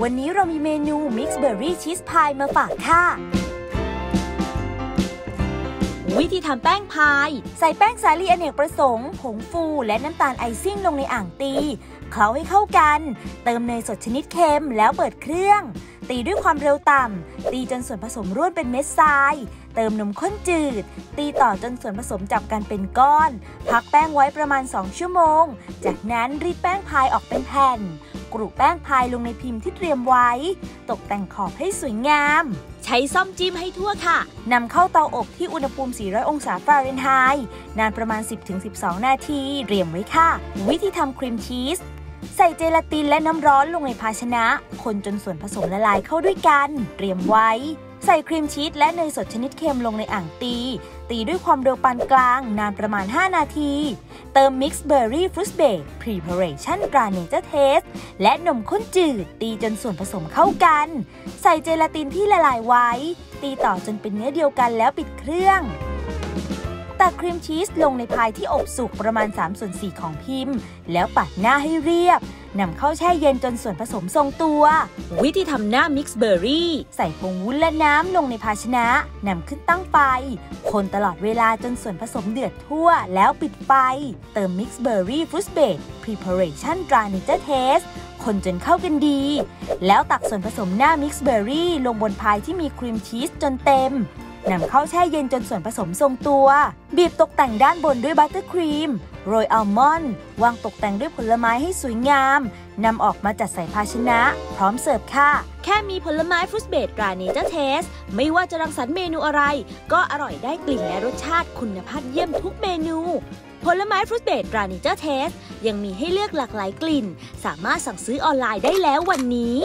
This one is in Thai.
วันนี้เรามีเมนูมิกซ์เบอร์รี่ชีสพายมาฝากค่ะ วิธีทำแป้งพาย ใส่แป้งสาลีอเนกประสงค์ ผงฟูและน้ำตาลไอซิ่งลงในอ่างตี เคล้าให้เข้ากัน เติมเนยสดชนิดเค็มแล้วเปิดเครื่อง ตีด้วยความเร็วต่ำ ตีจนส่วนผสมร่วนเป็นเม็ดทราย เติมนมข้นจืด ตีต่อจนส่วนผสมจับกันเป็นก้อน พักแป้งไว้ประมาณ 2 ชั่วโมง จากนั้นรีดแป้งพายออกเป็นแผ่น กรุแป้งพายลงในพิมพ์ที่เตรียมไว้ ตกแต่งขอบให้สวยงาม ใช้ซ่อมจิ้มให้ทั่วค่ะ นำเข้าเตาอบที่อุณหภูมิ 400 องศาฟาเรนไฮต์นานประมาณ 10-12 นาทีเตรียมไว้ค่ะ วิธีทำครีมชีสใส่เจลาตินและน้ำร้อนลงในภาชนะ คนจนส่วนผสมละลายเข้าด้วยกัน เตรียมไว้ ใส่ครีมชีสและเนยสดชนิดเค็มลงในอ่างตี ตีด้วยความเร็วปานกลางนานประมาณ 5 นาที เติม mixed berry fruit based preparation ตรา Nature Taste และนมข้นจืด ตีจนส่วนผสมเข้ากัน ใส่เจลาตินที่ละลายไว้ ตีต่อจนเป็นเนื้อเดียวกันแล้วปิดเครื่องตักครีมชีสลงในพายที่อบสุกประมาณ3ส่วน4ของพิมพ์ แล้วปัดหน้าให้เรียบ นำเข้าแช่เย็นจนส่วนผสมทรงตัว วิธีทำหน้า mixed berry ใส่ผงวุ้นและน้ำลงในภาชนะนำขึ้นตั้งไฟ คนตลอดเวลาจนส่วนผสมเดือดทั่ว แล้วปิดไฟ เติม mixed berry fruit based preparation ตรา Nature Taste คนจนเข้ากันดี แล้วตักส่วนผสมหน้า mixed berry ลงบนพายที่มีครีมชีสจนเต็มนำเข้าแช่เย็นจนส่วนผสมทรงตัว บีบตกแต่งด้านบนด้วยบัตเตอร์ครีม โรยอัลมอนด์วางตกแต่งด้วยผลไม้ให้สวยงามนำออกมาจัดใส่ภาชนะ พร้อมเสิร์ฟค่ะ แค่มีผลไม้ fruit based ตรา Nature Taste ไม่ว่าจะรังสรรค์เมนูอะไร ก็อร่อยได้กลิ่นและรสชาติคุณภาพเยี่ยมทุกเมนู ผลไม้ fruit based ตรา Nature Taste ยังมีให้เลือกหลากหลายกลิ่น สามารถสั่งซื้อออนไลน์ได้แล้ววันนี้